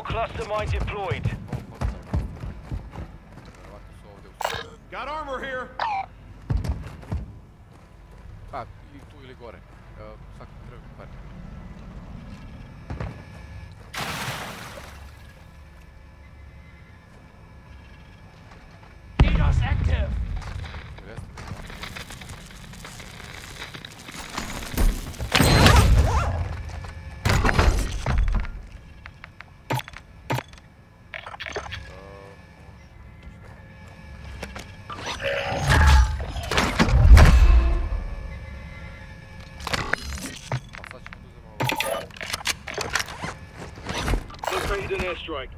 Hostile cluster mine deployed. Verovatno su ovdje u sobi. Got armor here. Pa, ili tu ili gore. Evo, uh, svaki treba mi airstrike.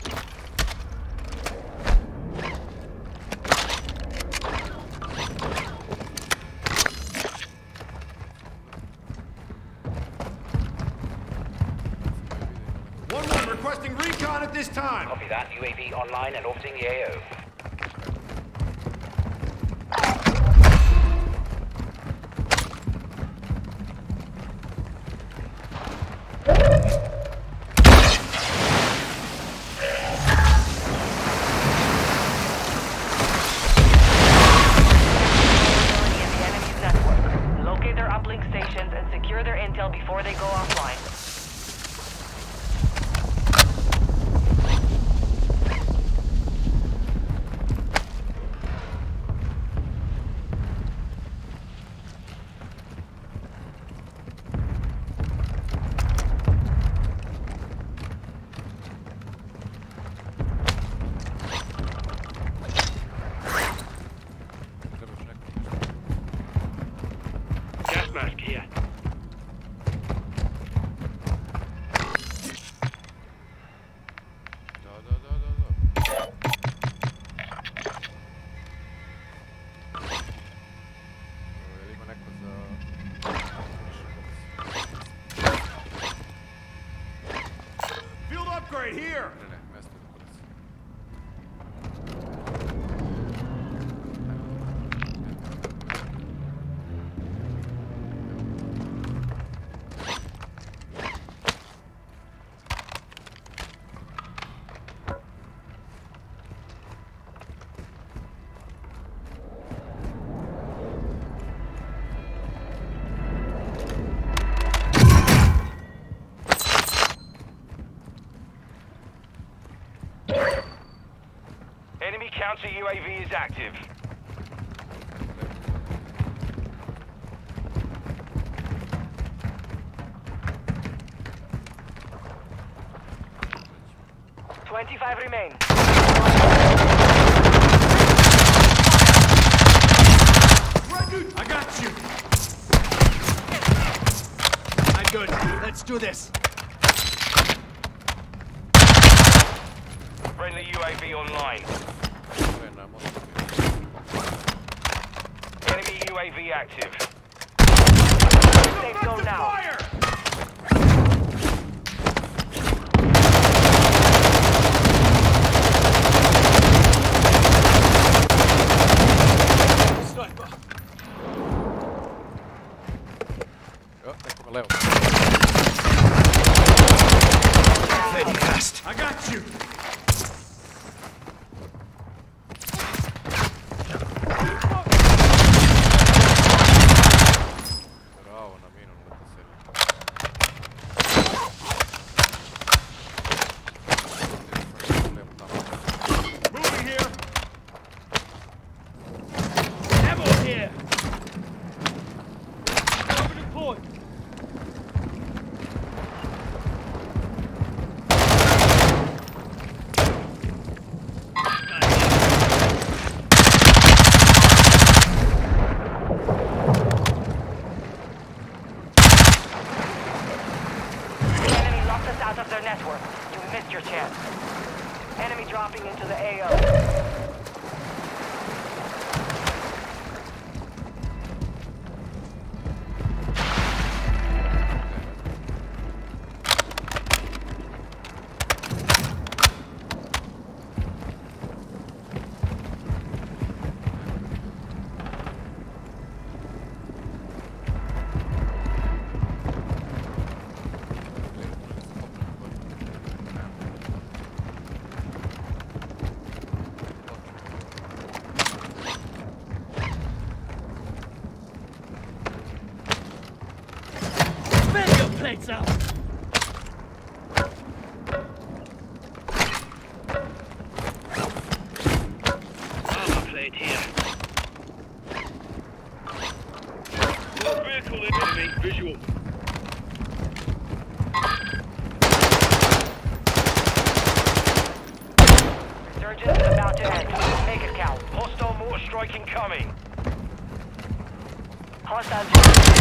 One one requesting recon at this time. Copy that. UAV online and orbiting the AO. Counter UAV is active. Twenty-five remain. I got you. I'm good. Let's do this. Friendly UAV online i'm Enemy UAV active. Safe zone now. Fire! network. You missed your chance. Enemy dropping into the AO. Strike incoming. Hostiles.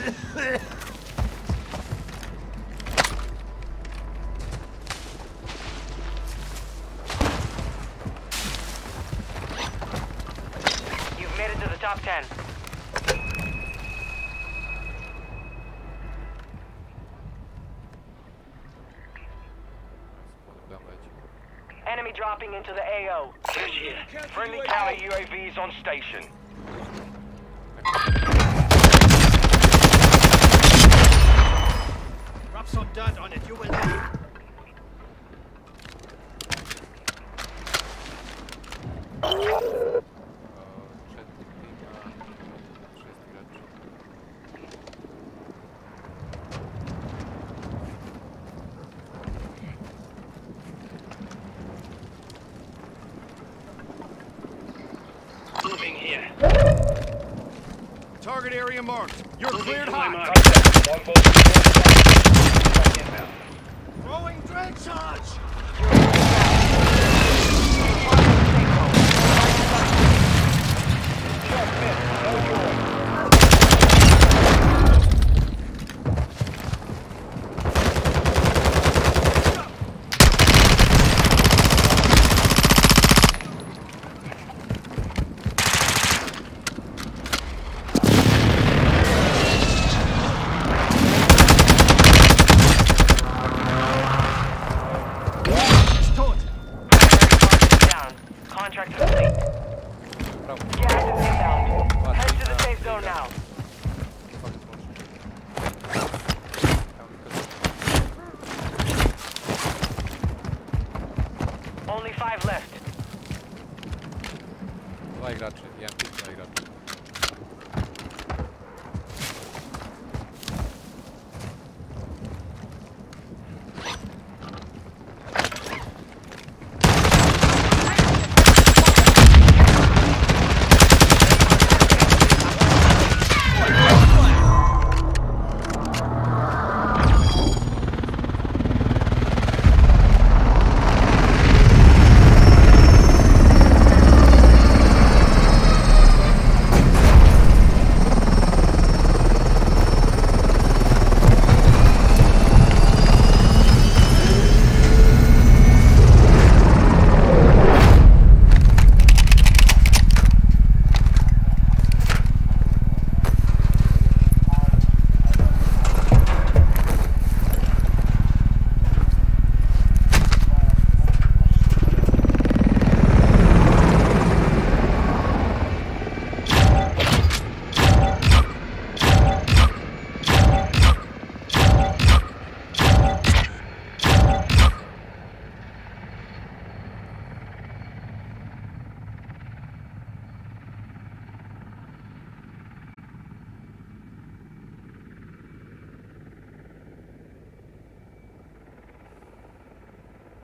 You've made it to the top 10. Enemy dropping into the AO. Friendly counter UAVs on station. Target area marked. You're cleared to my hot. mark. One bullet strike inbound. Throwing drill charge. najgraczy, ja, pięciu najgraczy.